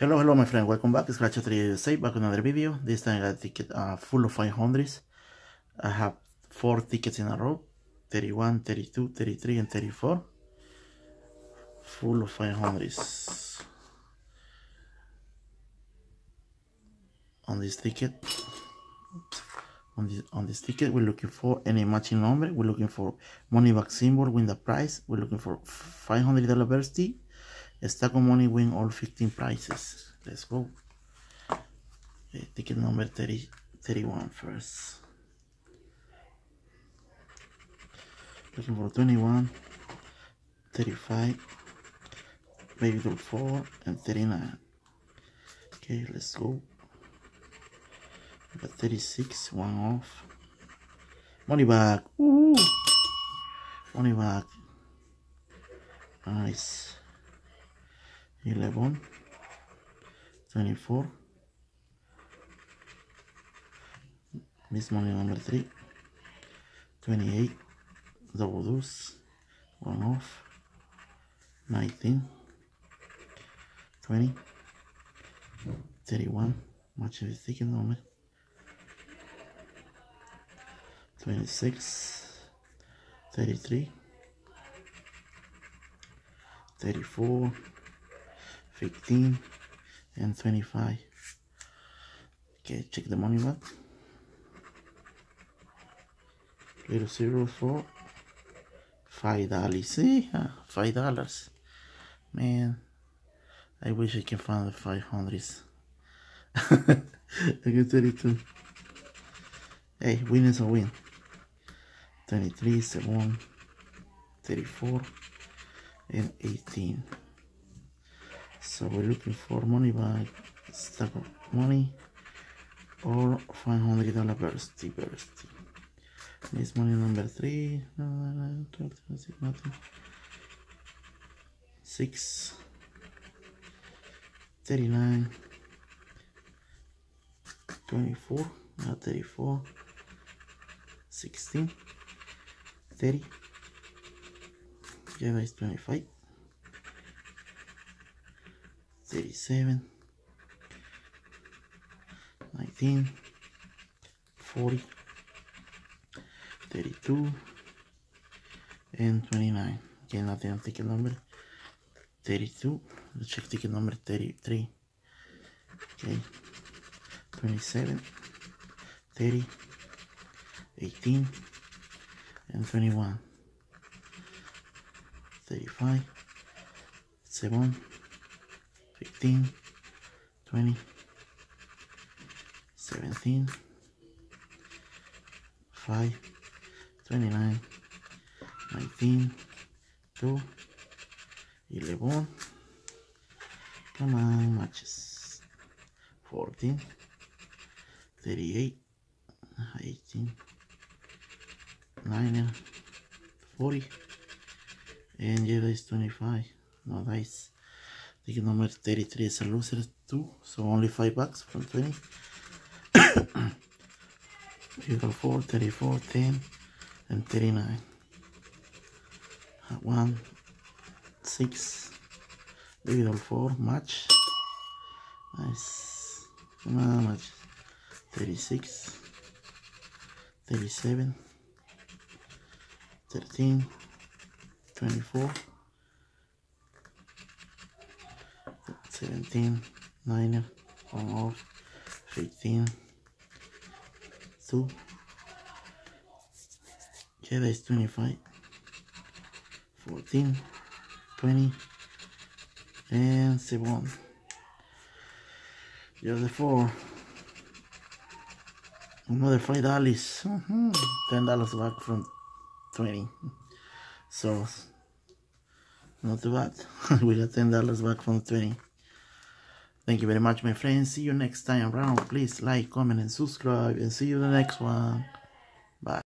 Hello, hello, my friend. Welcome back. It's Scratch 3 back with another video. This time I got a ticket uh, full of 500s. I have four tickets in a row 31, 32, 33, and 34. Full of 500s. On this ticket, on this on this ticket, we're looking for any matching number. We're looking for money back symbol, win the prize. We're looking for $500 Versti Stack money win all 15 prizes. Let's go. Okay, ticket number 30, 31 first. Looking for 21, 35, maybe 4, and 39. Okay, let's go. Got 36, one off. Money back. Ooh. Money back. Nice. 11 24 miss money number 3 28 double deuce one off 19 20 31 much of the second number 26 33 34 15 and 25 okay check the money back little zero for five dollars. See ah, five dollars. Man I wish I can find the five hundreds. I get 32 hey win is a win. 23 7 34 and 18 so we're looking for money back stack of money. Or 500 dollar Versti Versti this money number three. Nothing. Six. 39 24 not 34 16 30 yeah that's 25 37 19 40 32 and 29 okay nothing on ticket number 32 let's check ticket number 33 okay 27 30 18 and 21 35 7 15 20 17 5 29 19 2 11 come on matches. 14 38 18 9 40 and yeah that's 25 no dice Ticket number 33 is a loser too, so only 5 bucks from 20. Euro 4, 34, 10, and 39. Ah, 1, 6, Euro 4, match. Nice. On, match. 36, 37, 13, 24. 17 9 on off 15 2 yeah that's 25 14 20 and 7 the other four. Another five dollars mm -hmm. ten dollars back from 20 so not too bad. We got ten dollars back from 20 Thank you very much, my friends. See you next time around. Please like, comment, and subscribe. And see you in the next one. Bye.